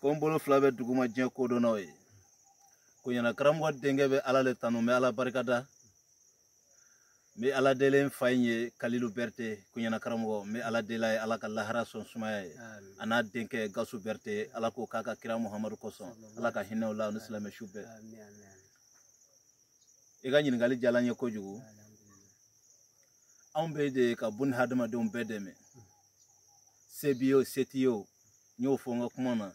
ko n bolo fila bɛ duguma diɲɛ kodɔnnaw ye ko ɲɛna karamɔgɔ denkɛ bɛ ala le tanu n bɛ ala barikada n bɛ ala deli n fa in ye kalilu bɛrite ko ɲɛna karamɔgɔ n bɛ ala deli a ye ala ka lahara sɔn sumaya ye a n'a denkɛ gasu bɛrite ala ko k'a ka kira muhamadu kosɔn ala ka hinɛ o la ni silamɛ su bɛɛ i ka ɲininkali diyala n ye kojugu anw bɛ de ka bun hadamadenw bɛɛ dɛmɛ se b'i ye o se t'i ye o n y'o fɔ n ka kuma na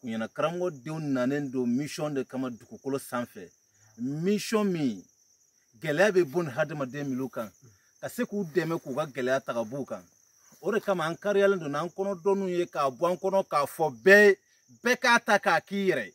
kunyana karamɔgɔ denw nanen don misiyɔn de kama dugukolo sanfɛ misiyɔn min gɛlɛya bɛ bɔ nin hadamaden minnu kan ka se k'u dɛmɛ k'u ka gɛlɛya ta ka b'u kan o de kama an kariyalen don n'an kɔnɔ dɔnniw ye k'a bɔ an kɔnɔ k'a fɔ bɛɛ bɛɛ k'a ta k'a k'i yɛrɛ ye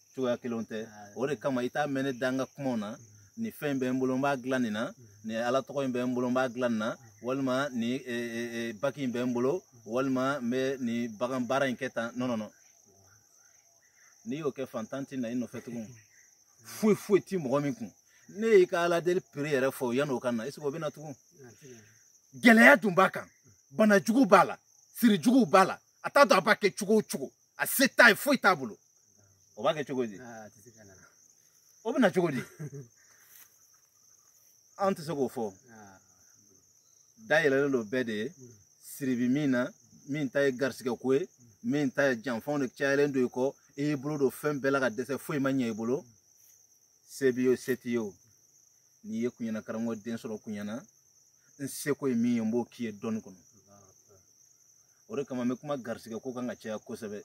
cogoya kelenw tɛ o de kama i t'a mɛn ne da n ka kumaw na nin fɛn in bɛ n bolo n b'a dilan nin na nin ala tɔgɔ in bɛ n bolo n b'a dilan nin na walima nin e, e, e, baki in bɛ n bolo walima n bɛ nin bagan baara in kɛ tan nɔnɔnɔ n'i y'o kɛ fantan tɛ na i nɔfɛ tugun foyi foyi ti mɔgɔ min kun ne y'i ka ala deli pere yɛrɛ fɔ yanni o ka na eseke o bɛ na tugun gɛlɛya tun b'a kan bana jugu b'a la siri jugu b'a la a t'a dɔn a b'a kɛ cogo o cogo a se t'a ye foyi t'a bolo o b'a kɛ cogo di o bɛna cogo di an tɛ se k'o fɔ dayɛlɛlen don bɛɛ de ye siribi min na min ta ye garisigɛ ko ye min ta ye janfanw de cayalen don i kɔ i y'i bolo don fɛn bɛɛ la ka dɛsɛ foyi ma ɲɛ i bolo se b'i ye o se t'i ye o n'i ye kunyana karamɔgɔ den sɔrɔ kunyana n seko ye min ye n b'o k'i ye dɔɔni kɔnɔ o de kama n bɛ kuma garisigɛ ko kan ka caya kosɛbɛ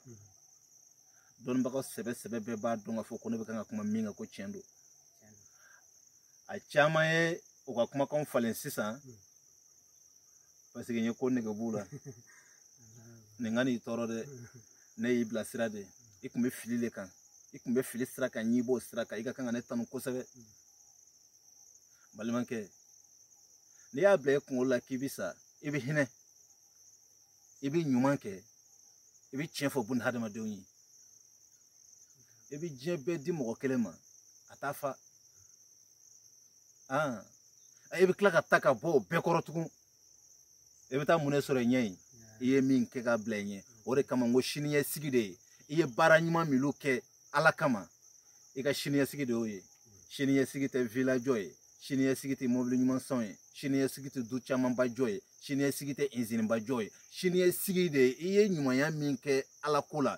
dɔnnibagaw sɛbɛ sɛbɛ bɛɛ b'a dɔn k'a fɔ ko ne bɛ kan ka kuma min kan ko tiɲɛ don a caman ye u ka kumakanw falen sisan parce n ye ko nege b'u la nin ka n'i tɔɔrɔ dɛ ne y'i bilasira de i tun bɛ fili de kan i tun bɛ fili sira kan n'i b'o sira kan i ka kan ka ne tanu kosɛbɛ balimakɛ n'i y'a bila i kunkolo la k'i bɛ sa i bɛ hinɛ i bɛ ɲuman kɛ i bɛ tiɲɛ fɔ buna hadamadenw ye i bɛ diɲɛ bɛɛ di mɔgɔ kelen ma a t'a fa e bɛ tila ka ta ka bɔ o bɛɛ kɔrɔ tugun i bɛ taa mun de sɔrɔ i ɲɛ in i ye min kɛ ka bila i ɲɛ o de kama n ko siniɲɛsigi de ye i ye baara ɲuman minnu kɛ ala kama i ka siniɲɛsigi de y'o ye siniɲɛsigi tɛ vilajɔ ye siniɲɛsigi tɛ mɔbili ɲuman sɔn ye siniɲɛsigi tɛ du camanba jɔ ye siniɲɛsigi tɛ izinibajɔ ye siniɲɛsigi de ye i ye ɲumanya min kɛ ala ko la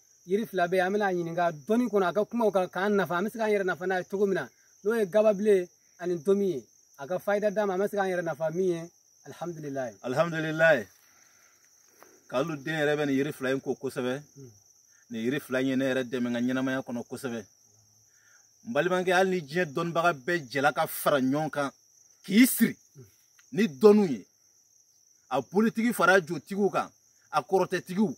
yiri fila bɛ yen an bɛna a ɲininka dɔnni kɔnɔ a ka kumaw kan k'an nafa an bɛ se k'an yɛrɛ nafa n'a ye cogo min na n'o ye gababilen ani ntomi ye a ka fayida d'a ma an bɛ se k'an yɛrɛ nafa min ye alihamudulilayi alihamudulilayi kalu den yɛrɛ bɛ nin yiri fila in ko kosɛbɛ hmm. nin yiri fila in ye ne yɛrɛ dɛmɛ n ka ɲɛnamaya kɔnɔ kosɛbɛ n balimakɛ hali ni diɲɛ dɔnnibaga bɛɛ jɛla ka fara ɲɔgɔn kan k'i siri hmm. ni dɔnniw ye a politiki fara jotigiw kan a kɔrɔtɛtigiw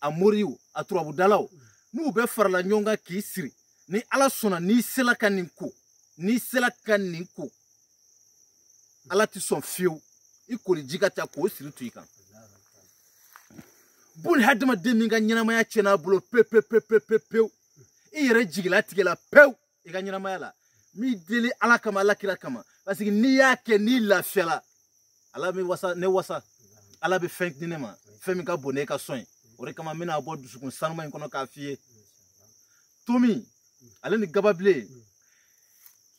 a moriw a turabudalaw n'u bɛɛ farala ɲɔgɔn kan k'i siri ni ala sɔnna n'i sela ka nin ko n'i sela ka nin ko ala ti sɔn fiyewu i kori ji ka ca k'o siri to i kan boli hadamaden min ka ɲɛnamaya tiɲɛna a bolo pepepepepepewu i yɛrɛ jigila tigɛla pewu i ka ɲɛnamaya la n b'i deli ala kama ala kira kama parce que n'i y'a kɛ n'i lafiyala ala bɛ wasa ne wasa ala bɛ fɛn di ne ma fɛn min ka bon n'e ka sɔn ye o de kama n bɛna bɔ dusukun sanuma in kɔnɔ k'a f'i ye tomi ale ni gababilen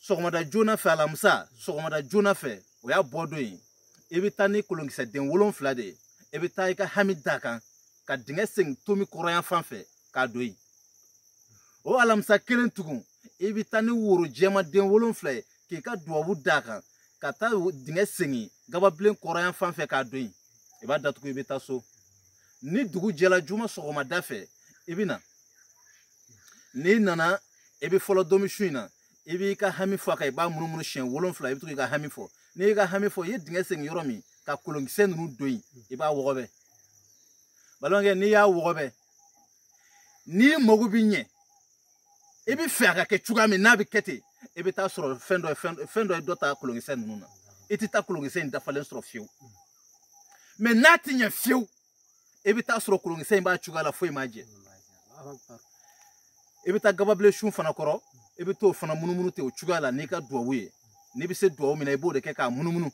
sɔgɔmada joona fɛ alamisa sɔgɔmada joona fɛ o y'a bɔ don ye i bɛ taa ni kolonkisɛden wolonfila de ye i bɛ taa i ka hami da kan ka dingɛ segin tomi kɔrɔyan fan fɛ k'a don yen o alamisa kelen tugun i bɛ taa ni woro jɛman den wolonfila ye k'i ka dubabu d'a kan ka taa dingɛ sengi gababilen kɔrɔyan fan fɛ k'a don yen i b'a datugu i bɛ taa so ni dugu jɛla juma sɔgɔmada fɛ i bɛ na n'i nana i bɛ fɔlɔ domi su in na i b'i ka hami fɔ a kan i b'a munumunu siɲɛ wolonfila i bɛ to k'i ka hami fɔ n'i y'i ka hami fɔ i ye dingɛ sengi yɔrɔ min ka kolonkisɛ ninnu don yen i b'a wɔgɔbɛ balimakɛ n'i y'a wɔgɔbɛ n'i mago bɛ ɲɛ i bɛ fɛ a ka kɛ cogoya min n'a bɛ kɛ ten i bɛ taa sɔrɔ fɛn dɔ fɛn dɔ ye dɔ ta kolonkisɛ ninnu na i tɛ taa kolonkisɛ in dafalen sɔrɔ fiyewu mɛ n'a tɛ ɲɛ fiyewu i bɛ taa sɔrɔ kolonkisɛ in b'a cogoya la foyi m'a jɛ i bɛ taa gababilen sun fana kɔrɔ i bɛ t'o fana munumunu ten o cogoya la n'i ka duwawu ye n'i bɛ se duwawu min na i b'o de kɛ k'a munumunu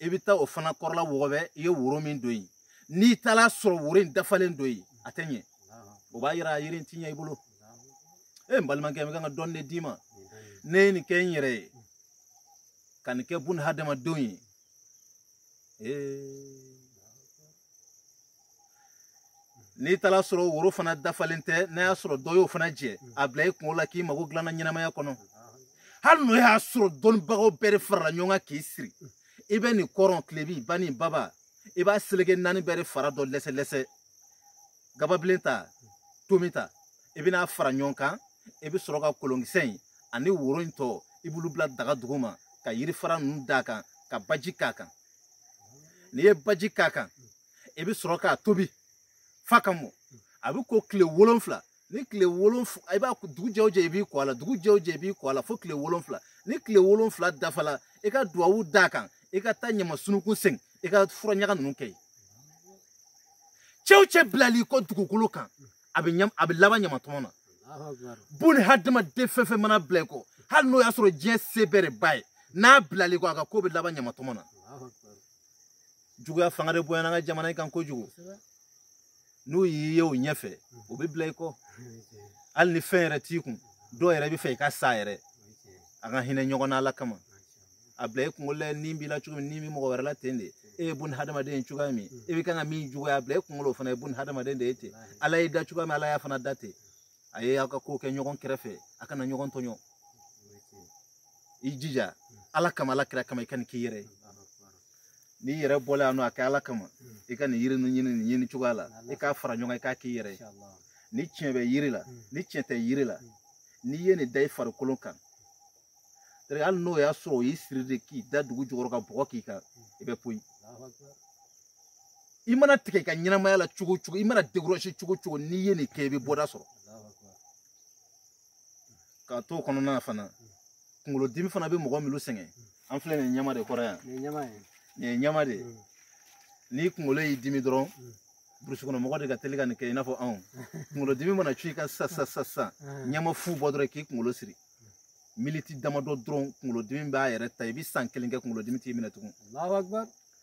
i bɛ taa o fana kɔrɔla wɔgɔbɛ i ye woro min don yen n'i taara sɔrɔ woro in dafalen dɔ ye a tɛ ɲɛ o b'a yira a yiri in ti ɲɛ i bolo e n balimakɛ n bɛ kan ka dɔɔni de d'i ma ne ye nin kɛ n yɛrɛ ye ka nin kɛ bun hadamadenw ye n'i taara sɔrɔ woro fana dafalen tɛ n'a y'a sɔrɔ dɔ y'o fana jɛ a bila i kungo la k'i mago dilanna ɲɛnamaya kɔnɔ hali n'o y'a sɔrɔ dɔnnibagaw bɛɛ de farala ɲɔgɔn kan k'i siri i bɛ nin kɔrɔn tilebin ba ni baba i b'a seleke naani bɛɛ de fara dɔ lɛsɛlɛsɛ gababilen ta tomi ta i bɛna fara ɲɔgɔn kan i bɛ sɔrɔ ka kolonkisɛ in ani woro in tɔ i b'olu bila daga duguma ka yiri fara ninnu d'a kan ka baji k'a kan n'i ye baji k'a kan i bɛ sɔrɔ k'a tobi f'a ka mɔ a bɛ ko tile wolonfila ni tile wolonfila i b'a dugu jɛ o jɛ i b'i kɔ a la dugu jɛ o jɛ i b'i kɔ a la fo tile wolonfila ni tile wolonfila dafala i ka duwawu d'a kan i ka taa ɲama sunukun sen i ka fura ɲaga ninnu kɛ yen cɛ o cɛ bilali kɔ dugukolo kan a bɛ ɲam a bɛ laban ɲamatɔmɔ na buni hadamaden fɛn fɛn mana bila i kɔ hali n'o y'a sɔrɔ diɲɛ se bɛɛ de ba ye n'a bilali kɔ a ka ko bɛ laban ɲamatɔmɔ na juguya fanga de bonyana an ka jamana in kan kojugu n'u y'i ye o ɲɛfɛ o bɛ bila i kɔ hali ni fɛn yɛrɛ t'i kun dɔw yɛrɛ bɛ fɛ i ka sa yɛrɛ a ka hinɛ ɲɔgɔn na ala kama a bila i kunkolo la ni b'i la cogo min ni bɛ mɔgɔ wɛrɛ la ten de e ye bun hadamaden ye cogoya min e bɛ kan ka min juguya a bila e kunkolo fana ye bun hadamaden de ye ten ala y'i da cogoya min ala y'a fana da ten a ye aw ka ko kɛ ɲɔgɔn kɛrɛfɛ a kana ɲɔgɔn tɔɲɔ i jija ala kama ala kira kama i ka nin k'i yɛrɛ ye n'i yɛrɛ bɔla yan nɔ a kɛ ala kama i ka nin yiri ninnu ɲini nin ɲini cogoya la i k'a fara ɲɔgɔn kan i k'a k'i yɛrɛ ye ni tiɲɛ bɛ yiri la ni tiɲɛ tɛ yiri la n'i ye nin da i farikolo kan hali n'o y'a sɔrɔ o y'i siri de k'i da dugu jukɔrɔ ka bɔgɔ k'i kan i bɛ poyi i mana tigɛ i ka ɲɛnamaya la cogo cogo i mana degorosi cogo cogo n'i ye nin kɛ i bɛ bɔda sɔrɔ ka to o kɔnɔna na fana kunkolodimi fana bɛ mɔgɔ minnu sɛgɛn an filɛ nin ɲɛma de kɔrɔ yan nin ye ɲɛma de ye mm. n'i kunkolo y'i dimi dɔrɔn mm. burusi kɔnɔ mɔgɔ de ka teli ka nin kɛ i n'a fɔ anw kunkolodimi mana cun i ka sa sa sa sa mm. ɲɛma fu bɔ dɔrɔn k'i kunkolo siri militi damadɔ dɔrɔn kunkolodimi b'a yɛrɛ ta i bɛ san kelen kɛ kunkolodimi t'i minɛ tugun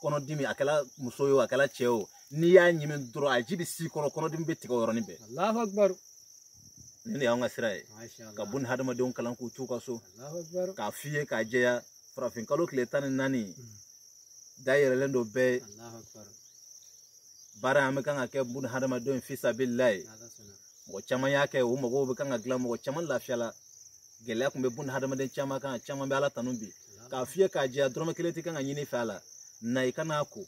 kɔnɔdimi a kɛra muso ye o a kɛra cɛ ye o n'i y'a ɲimi dɔrɔn a ji bɛ si kɔnɔ kɔnɔdimi bɛ tigɛ o yɔrɔnin bɛɛ alahu akibaru nin de y'an ka sira ye ka bun hadamadenw kalan k'u t'u ka so k'a f'i ye k'a jɛya farafinkalo tile tan ni naani da yɛlɛlen don bɛɛ ye baara an bɛ kan ka kɛ bun hadamadenw fisabilila ye mɔgɔ caman y'a kɛ o mago bɛ kan ka dilan mɔgɔ caman lafiyala gɛlɛya tun bɛ bun hadamaden caman kan caman bɛ ala tanu bi k'a fiyɛ k'a jɛya dɔrɔmɛ kelen tɛ kan ka ɲini fɛ a la na i ka n'a ko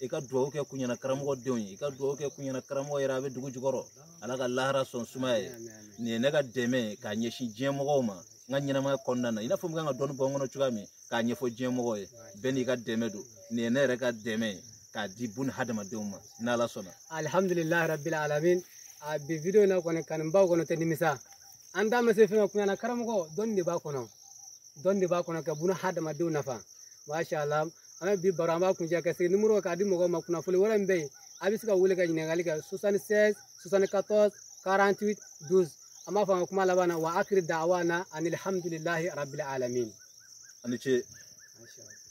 i ka dugawu kɛ kun ɲɛna karamɔgɔ denw ye i ka dugawu kɛ kun ɲɛna karamɔgɔ yɛrɛ a bɛ dugu jukɔrɔ ala ka lahara sɔn sumaya ye nin ye ne ka dɛmɛ ye k'a ɲɛsin diɲɛ mɔgɔw ma n ka ɲɛnamaya kɔnɔna na i n'a fɔ n kan ka dɔnni bɔ n kɔnɔ cogoya min k'a ɲɛfɔ diɲɛ mɔgɔw ye bɛɛ n'i ka dɛmɛ don nin ye ne yɛrɛ ka dɛmɛ ye k'a di bun hadamadenw ma n'ala sɔnna alihamdulilahi rabbil alamin a bi video na kɔni kanubaw kɔnɔ tɛ nimisa an da ma se fɛn ma kunyana karamɔgɔ dɔnni de b'a kɔnɔ dɔnni de b'a kɔnɔ ka buna hadamadenw nafa masha allah an bɛ bi baro an b'a kuncɛ ka segin nimoro k'a di mɔgɔw ma kunnafoni wɛrɛ min bɛ yen a bɛ se ka wele ka ɲininkali kɛ 76 74 48 12 an b'a fɔ an ka kuma laban na wa akiri da'awana anilhamdulilahi rabbil alamin ani ce